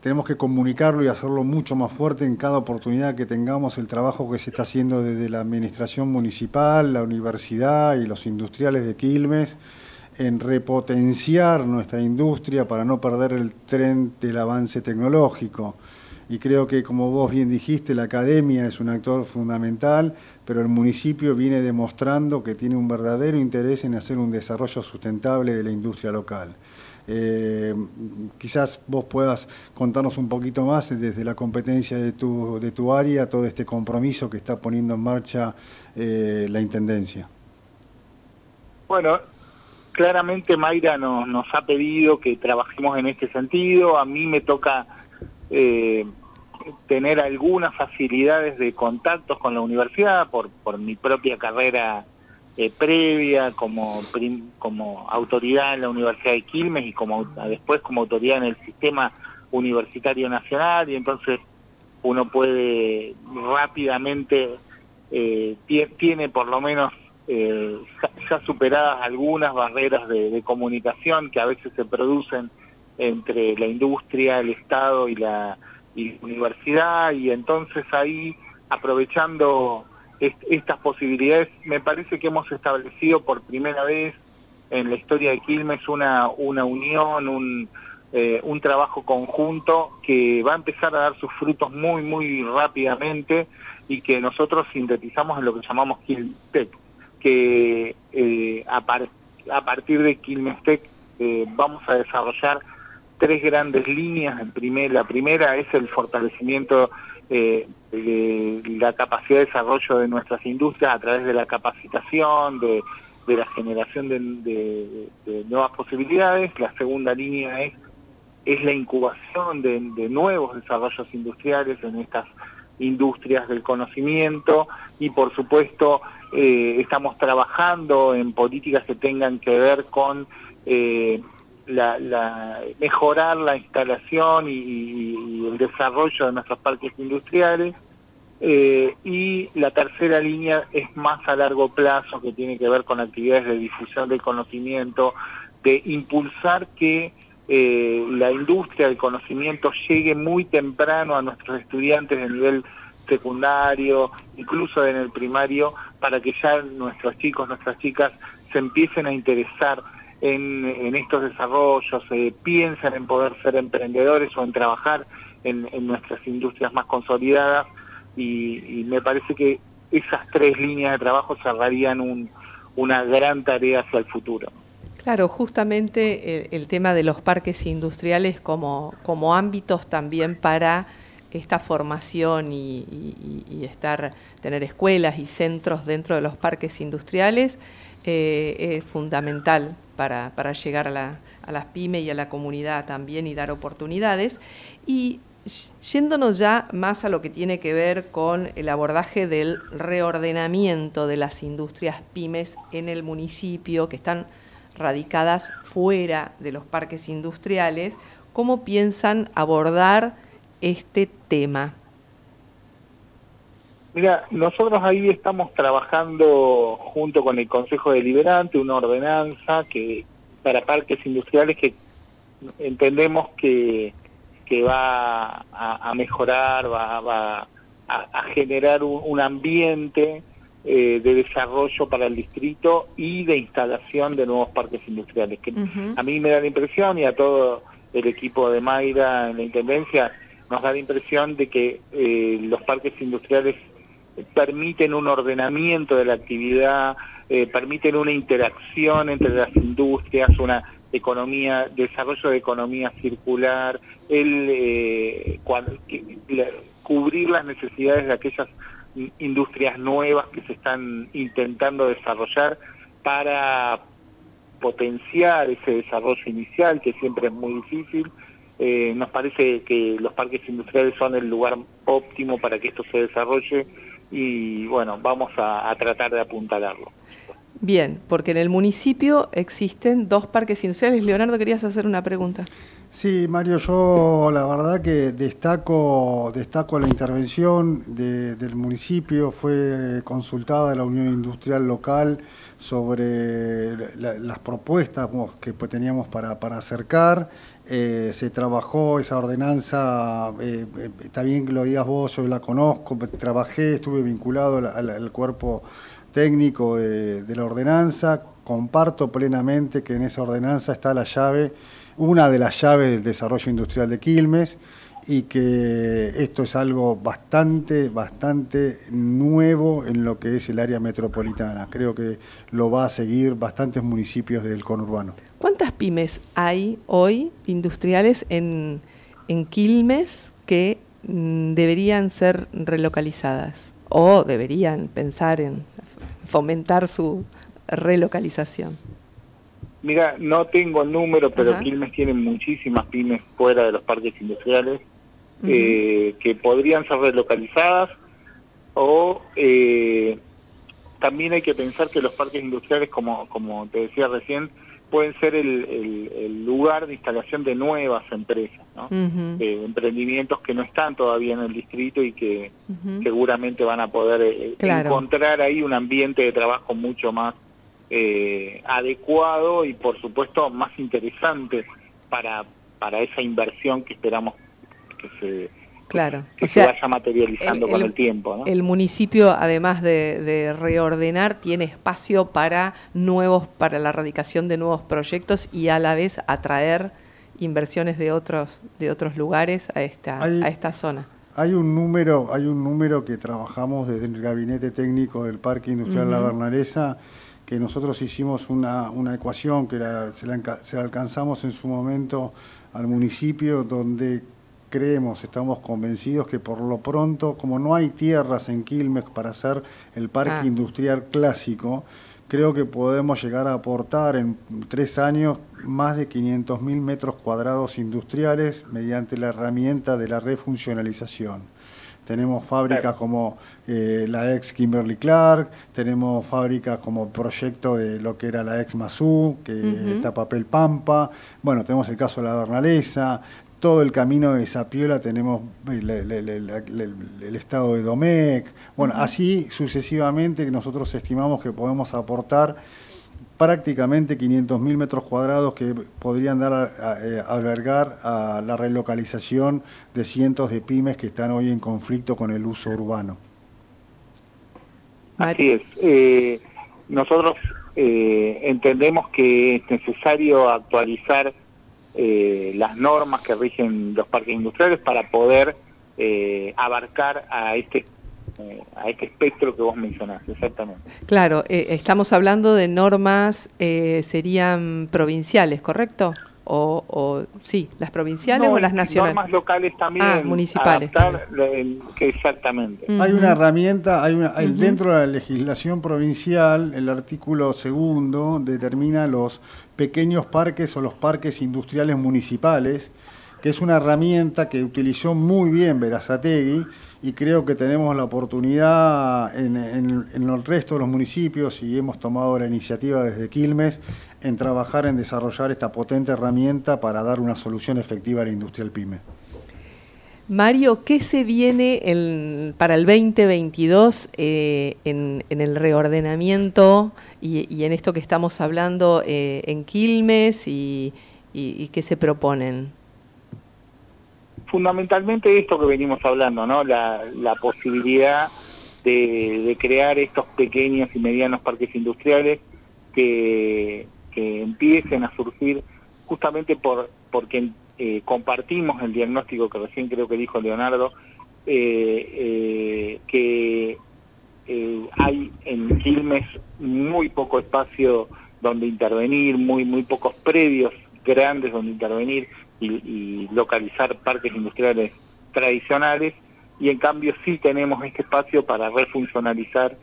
tenemos que comunicarlo y hacerlo mucho más fuerte en cada oportunidad que tengamos el trabajo que se está haciendo desde la administración municipal, la universidad y los industriales de Quilmes en repotenciar nuestra industria para no perder el tren del avance tecnológico. Y creo que, como vos bien dijiste, la academia es un actor fundamental, pero el municipio viene demostrando que tiene un verdadero interés en hacer un desarrollo sustentable de la industria local. Eh, quizás vos puedas contarnos un poquito más desde la competencia de tu, de tu área, todo este compromiso que está poniendo en marcha eh, la Intendencia. Bueno, claramente Mayra nos, nos ha pedido que trabajemos en este sentido. A mí me toca eh, tener algunas facilidades de contactos con la universidad por, por mi propia carrera eh, previa como, como autoridad en la Universidad de Quilmes y como después como autoridad en el sistema universitario nacional y entonces uno puede rápidamente, eh, tiene por lo menos eh, ya superadas algunas barreras de, comunicación que a veces se producen entre la industria, el Estado y la universidad y entonces ahí aprovechando estas posibilidades. Me parece que hemos establecido por primera vez en la historia de Quilmes una, una unión, un, eh, un trabajo conjunto que va a empezar a dar sus frutos muy, muy rápidamente y que nosotros sintetizamos en lo que llamamos Quilmestec, que eh, a, a, partir de Quilmestec eh, vamos a desarrollar tres grandes líneas. En primer, la primera es el fortalecimiento eh, de la capacidad de desarrollo de nuestras industrias a través de la capacitación, de, la generación de, nuevas posibilidades. La segunda línea es, la incubación de, nuevos desarrollos industriales en estas industrias del conocimiento y por supuesto eh, estamos trabajando en políticas que tengan que ver con eh, la, mejorar la instalación y, el desarrollo de nuestros parques industriales. Eh, y la tercera línea es más a largo plazo, que tiene que ver con actividades de difusión del conocimiento, de impulsar que eh, la industria del conocimiento llegue muy temprano a nuestros estudiantes de nivel secundario, incluso en el primario, para que ya nuestros chicos, nuestras chicas se empiecen a interesar en, estos desarrollos, eh, piensan en poder ser emprendedores o en trabajar en, nuestras industrias más consolidadas y, me parece que esas tres líneas de trabajo cerrarían un, una gran tarea hacia el futuro. Claro, justamente el, tema de los parques industriales como, como ámbitos también para esta formación y, estar tener escuelas y centros dentro de los parques industriales eh, es fundamental para, para llegar a, la, a, las pymes y a la comunidad también y dar oportunidades. Y yéndonos ya más a lo que tiene que ver con el abordaje del reordenamiento de las industrias pymes en el municipio, que están radicadas fuera de los parques industriales, ¿cómo piensan abordar este tema? Mira, nosotros ahí estamos trabajando junto con el Consejo Deliberante una ordenanza que para parques industriales que entendemos que, que va a, mejorar, va, va a, generar un, ambiente eh, de desarrollo para el distrito y de instalación de nuevos parques industriales. Que A mí me da la impresión y a todo el equipo de Mayra en la Intendencia nos da la impresión de que eh, los parques industriales permiten un ordenamiento de la actividad, eh, permiten una interacción entre las industrias, una economía, desarrollo de economía circular, el eh, cubrir las necesidades de aquellas industrias nuevas que se están intentando desarrollar para potenciar ese desarrollo inicial que siempre es muy difícil. Eh, nos parece que los parques industriales son el lugar óptimo para que esto se desarrolle y bueno, vamos a, tratar de apuntalarlo. Bien, porque en el municipio existen dos parques industriales. Leonardo, querías hacer una pregunta. Sí, Mario, yo la verdad que destaco, destaco la intervención del municipio. Fue consultada la Unión Industrial Local sobre las propuestas que teníamos para, para acercar eh, se trabajó esa ordenanza, eh, eh, está bien que lo digas vos, yo la conozco, trabajé, estuve vinculado al, cuerpo técnico de, la ordenanza, comparto plenamente que en esa ordenanza está la llave, una de las llaves del desarrollo industrial de Quilmes, y que esto es algo bastante, bastante nuevo en lo que es el área metropolitana. Creo que lo va a seguir bastantes municipios del conurbano. ¿Cuántas pymes hay hoy industriales en, Quilmes que mm, deberían ser relocalizadas o deberían pensar en fomentar su relocalización? Mira, no tengo el número, pero Quilmes tiene muchísimas pymes fuera de los parques industriales eh, que podrían ser relocalizadas o eh, también hay que pensar que los parques industriales, como, como te decía recién, pueden ser el, lugar de instalación de nuevas empresas, ¿no? emprendimientos que no están todavía en el distrito y que seguramente van a poder eh, encontrar ahí un ambiente de trabajo mucho más eh, adecuado y por supuesto más interesante para, para esa inversión que esperamos que se, claro. que se vaya materializando con el tiempo. El municipio, además de, reordenar, tiene espacio para nuevos, para la erradicación de nuevos proyectos y a la vez atraer inversiones de otros, de otros lugares a esta, a esta zona. Hay un número, hay un número que trabajamos desde el gabinete técnico del Parque Industrial La Bernaresa, que nosotros hicimos una, una ecuación que se, la, se alcanzamos en su momento al municipio, donde creemos, estamos convencidos que por lo pronto, como no hay tierras en Quilmes para hacer el parque ah. industrial clásico, creo que podemos llegar a aportar en tres años más de 500.000 metros cuadrados industriales mediante la herramienta de la refuncionalización. Tenemos fábricas como eh, la ex Kimberly Clark, tenemos fábricas como proyecto de lo que era la ex Mazú, que está papel Pampa, bueno, tenemos el caso de la Bernalesa, todo el camino de Zapiola tenemos el, estado de Domecq, bueno, así sucesivamente que nosotros estimamos que podemos aportar prácticamente 500.000 metros cuadrados que podrían dar a, eh, albergar a la relocalización de cientos de pymes que están hoy en conflicto con el uso urbano. Así es. Eh, nosotros eh, entendemos que es necesario actualizar las normas que rigen los parques industriales para poder abarcar a este a este espectro que vos mencionás, exactamente. Claro, eh, estamos hablando de normas, eh, serían provinciales, ¿correcto? O, sí, las provinciales o las nacionales. Normas locales también. Ah, municipales. exactamente. Hay una herramienta, hay una, dentro de la legislación provincial, el artículo segundo determina los pequeños parques o los parques industriales municipales, que es una herramienta que utilizó muy bien Verazategui y creo que tenemos la oportunidad en, el resto de los municipios y hemos tomado la iniciativa desde Quilmes en trabajar en desarrollar esta potente herramienta para dar una solución efectiva a la industrial PYME. Mario, ¿qué se viene para el 2022 eh, en, el reordenamiento y, en esto que estamos hablando eh, en Quilmes y qué se proponen? fundamentalmente esto que venimos hablando, ¿no? La, posibilidad de, crear estos pequeños y medianos parques industriales que, empiecen a surgir justamente por porque eh, compartimos el diagnóstico que recién creo que dijo Leonardo, eh, eh, que hay en Quilmes muy poco espacio donde intervenir, muy muy pocos predios grandes donde intervenir, y, localizar parques industriales tradicionales y en cambio sí tenemos este espacio para refuncionalizar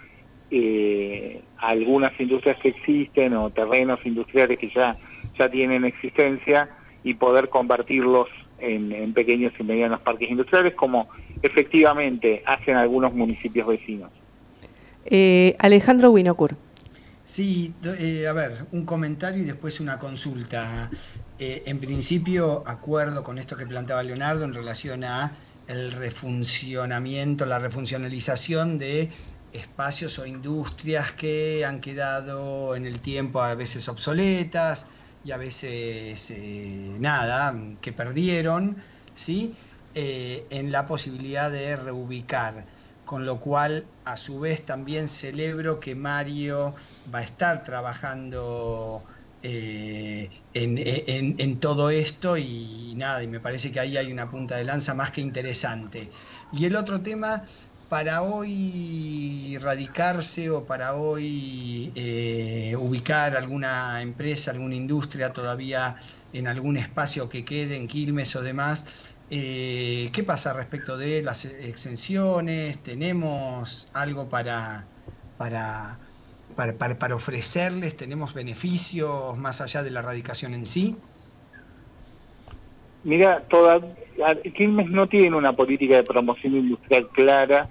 eh, algunas industrias que existen o terrenos industriales que ya, ya tienen existencia y poder convertirlos en, pequeños y medianos parques industriales como efectivamente hacen algunos municipios vecinos. Eh, Alejandro Winocur. Sí, eh, a ver, un comentario y después una consulta. Eh, en principio, acuerdo con esto que planteaba Leonardo en relación a el refuncionamiento, la refuncionalización de espacios o industrias que han quedado en el tiempo a veces obsoletas y a veces eh, nada, que perdieron, ¿sí? Eh, en la posibilidad de reubicar. Con lo cual, a su vez, también celebro que Mario va a estar trabajando eh, en, todo esto y nada, y me parece que ahí hay una punta de lanza más que interesante. Y el otro tema, para hoy radicarse o para hoy eh, ubicar alguna empresa, alguna industria todavía en algún espacio que quede en Quilmes o demás, eh, ¿qué pasa respecto de las exenciones? ¿Tenemos algo para, para para, para, ofrecerles? ¿Tenemos beneficios más allá de la radicación en sí? Mira, toda, Quilmes no tiene una política de promoción industrial clara.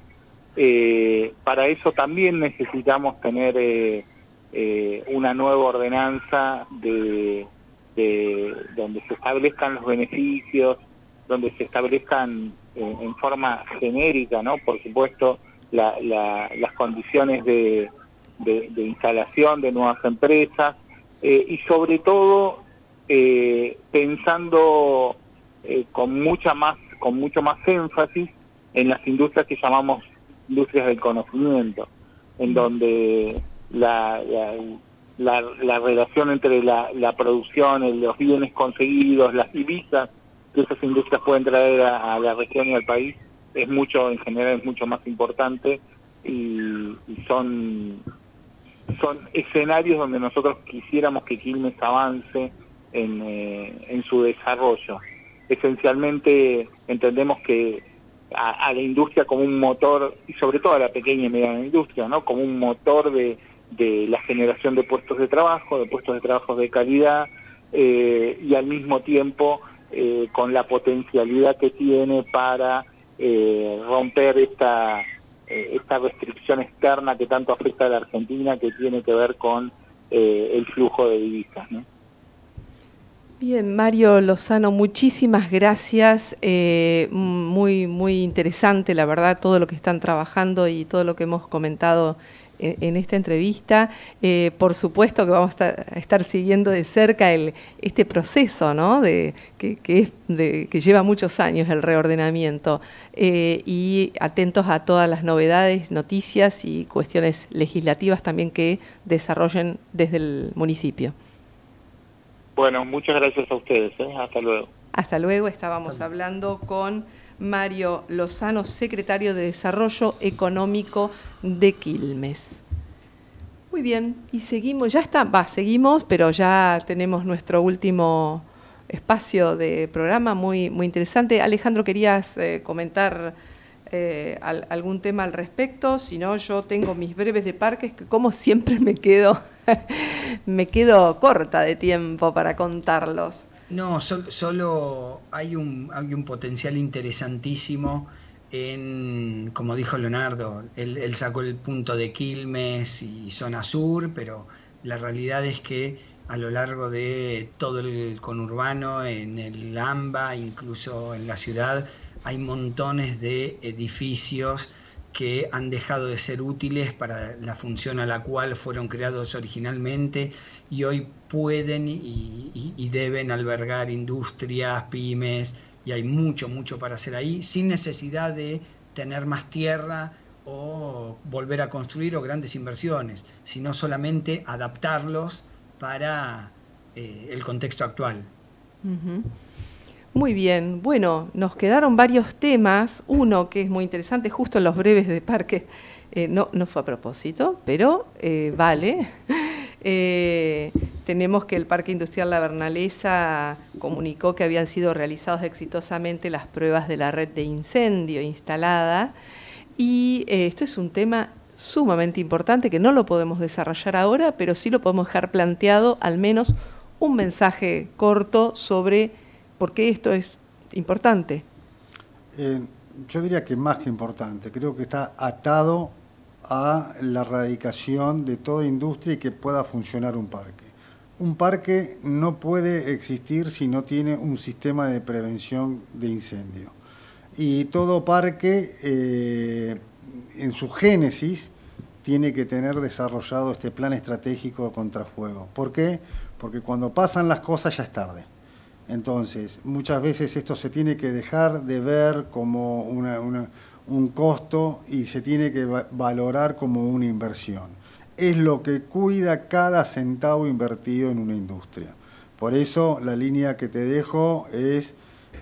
Eh, para eso también necesitamos tener eh, eh, una nueva ordenanza de, donde se establezcan los beneficios, donde se establezcan en forma genérica, ¿no? Por supuesto, las condiciones de, de, instalación de nuevas empresas eh, y sobre todo eh, pensando eh, con mucha más con mucho más énfasis en las industrias que llamamos industrias del conocimiento, en donde la, la, la, relación entre la, la producción, los bienes conseguidos, las divisas que esas industrias pueden traer a, la región y al país es mucho, en general es mucho más importante y, son son escenarios donde nosotros quisiéramos que Quilmes avance en, eh, en su desarrollo. Esencialmente entendemos que a, la industria como un motor, y sobre todo a la pequeña y mediana industria, ¿no? como un motor de, de la generación de puestos de trabajo, de puestos de trabajo de calidad, eh, y al mismo tiempo eh, con la potencialidad que tiene para eh, romper esta, esta restricción externa que tanto afecta a la Argentina, que tiene que ver con el flujo de divisas. Bien, Mario Lozano, muchísimas gracias. Eh, muy, muy interesante, la verdad, todo lo que están trabajando y todo lo que hemos comentado en, esta entrevista. Eh, por supuesto que vamos a estar, siguiendo de cerca el, este proceso, ¿no? De, que, es, de, que lleva muchos años el reordenamiento eh, y atentos a todas las novedades, noticias y cuestiones legislativas también que desarrollen desde el municipio. Bueno, muchas gracias a ustedes. ¿eh? Hasta luego. Hasta luego. Estábamos hablando con Mario Lozano, secretario de Desarrollo Económico de Quilmes. Muy bien, y seguimos, ya está, va, seguimos, pero ya tenemos nuestro último espacio de programa muy, muy interesante. Alejandro, ¿querías eh, comentar eh, algún tema al respecto? Si no, yo tengo mis breves de parques, que como siempre me quedo [laughs] me quedo corta de tiempo para contarlos. No, solo hay un, hay un potencial interesantísimo en, como dijo Leonardo, él, sacó el punto de Quilmes y zona sur, pero la realidad es que a lo largo de todo el conurbano, en el AMBA, incluso en la ciudad, hay montones de edificios que han dejado de ser útiles para la función a la cual fueron creados originalmente y hoy pueden y, deben albergar industrias, pymes, y hay mucho, mucho para hacer ahí, sin necesidad de tener más tierra o volver a construir o grandes inversiones, sino solamente adaptarlos para eh, el contexto actual. Muy bien, bueno, nos quedaron varios temas. Uno que es muy interesante, justo en los breves de parque, eh, no, no fue a propósito, pero eh, vale. Eh, tenemos que el Parque Industrial La Bernalesa comunicó que habían sido realizadas exitosamente las pruebas de la red de incendio instalada. Y esto es un tema sumamente importante que no lo podemos desarrollar ahora, pero sí lo podemos dejar planteado al menos un mensaje corto sobre ¿Por qué esto es importante? Eh, yo diría que más que importante, creo que está atado a la erradicación de toda industria y que pueda funcionar un parque. Un parque no puede existir si no tiene un sistema de prevención de incendio. Y todo parque, eh, en su génesis, tiene que tener desarrollado este plan estratégico de contrafuego. ¿Por qué? Porque cuando pasan las cosas ya es tarde. Entonces, muchas veces esto se tiene que dejar de ver como un costo y se tiene que valorar como una inversión. Es lo que cuida cada centavo invertido en una industria. Por eso la línea que te dejo es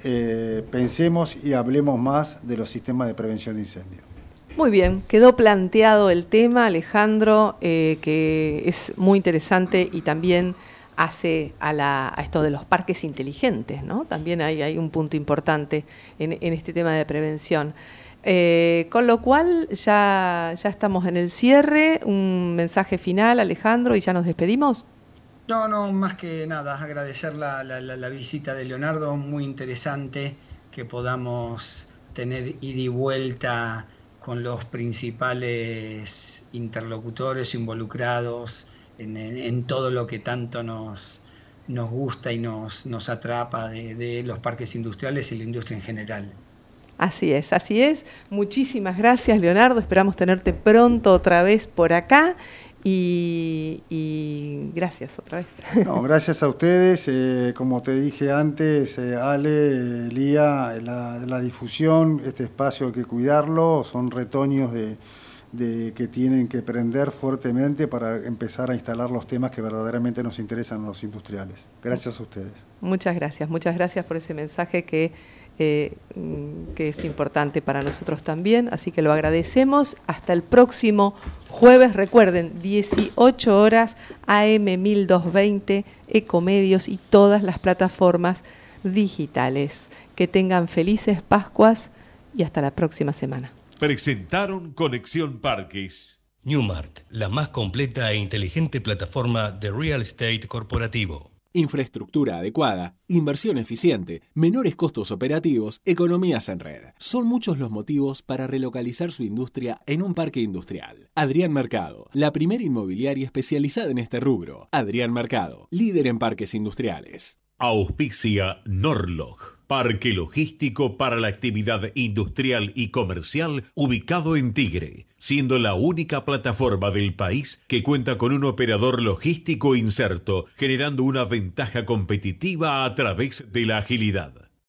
eh, pensemos y hablemos más de los sistemas de prevención de incendios. Muy bien, quedó planteado el tema, Alejandro, eh, que es muy interesante y también hace a, esto de los parques inteligentes, ¿no? También hay, un punto importante en, este tema de prevención. Eh, con lo cual ya, ya estamos en el cierre. Un mensaje final, Alejandro, y ya nos despedimos. No, no, más que nada, agradecer la, la, visita de Leonardo, muy interesante que podamos tener ida y vuelta con los principales interlocutores involucrados en, todo lo que tanto nos, nos gusta y nos, nos atrapa de, los parques industriales y la industria en general. Así es, así es. Muchísimas gracias, Leonardo. Esperamos tenerte pronto otra vez por acá. Y, gracias otra vez. [laughs] No, gracias a ustedes. Eh, como te dije antes, eh, Ale, Lía, la, la, difusión, este espacio hay que cuidarlo, son retoños de, de, que tienen que prender fuertemente para empezar a instalar los temas que verdaderamente nos interesan a los industriales. Gracias a ustedes. Muchas gracias, muchas gracias por ese mensaje que eh, que es importante para nosotros también, así que lo agradecemos. Hasta el próximo jueves, recuerden, 18 horas AM 1220, Ecomedios y todas las plataformas digitales. Que tengan felices Pascuas y hasta la próxima semana. Presentaron Conexión Parques. Newmark, la más completa e inteligente plataforma de real estate corporativo. Infraestructura adecuada, inversión eficiente, menores costos operativos, economías en red. Son muchos los motivos para relocalizar su industria en un parque industrial. Adrián Mercado, la primera inmobiliaria especializada en este rubro. Adrián Mercado, líder en parques industriales. Auspicia Norlog Parque logístico para la actividad industrial y comercial ubicado en Tigre, siendo la única plataforma del país que cuenta con un operador logístico inserto, generando una ventaja competitiva a través de la agilidad.